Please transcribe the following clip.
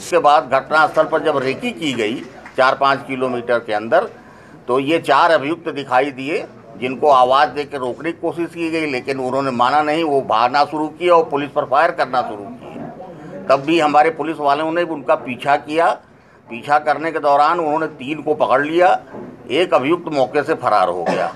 उसके बाद घटनास्थल पर जब रेकी की गई चार पाँच किलोमीटर के अंदर तो ये चार अभियुक्त दिखाई दिए। जिनको आवाज़ देकर रोकने की कोशिश की गई, लेकिन उन्होंने माना नहीं, वो भागना शुरू किया और पुलिस पर फायर करना शुरू किया। तब भी हमारे पुलिस वालों ने उनका पीछा किया। पीछा करने के दौरान उन्होंने तीन को पकड़ लिया। एक अभियुक्त मौके से फरार हो गया।